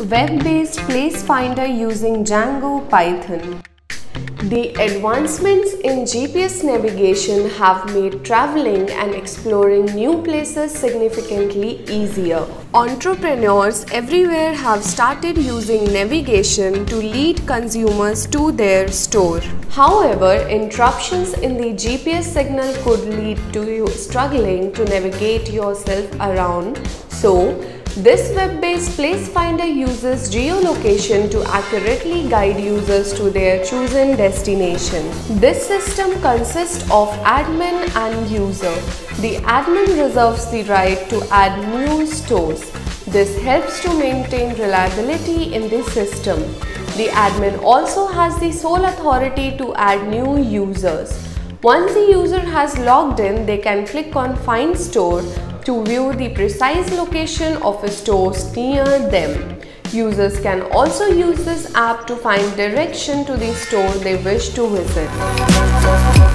Web-based place finder using Django Python. The advancements in GPS navigation have made traveling and exploring new places significantly easier. Entrepreneurs everywhere have started using navigation to lead consumers to their store. However, interruptions in the GPS signal could lead to you struggling to navigate yourself around. So, this web-based place finder uses geolocation to accurately guide users to their chosen destination. This system consists of admin and user. The admin reserves the right to add new stores. This helps to maintain reliability in the system. The admin also has the sole authority to add new users. Once the user has logged in, they can click on Find Store to view the precise location of a store near them. Users can also use this app to find direction to the store they wish to visit.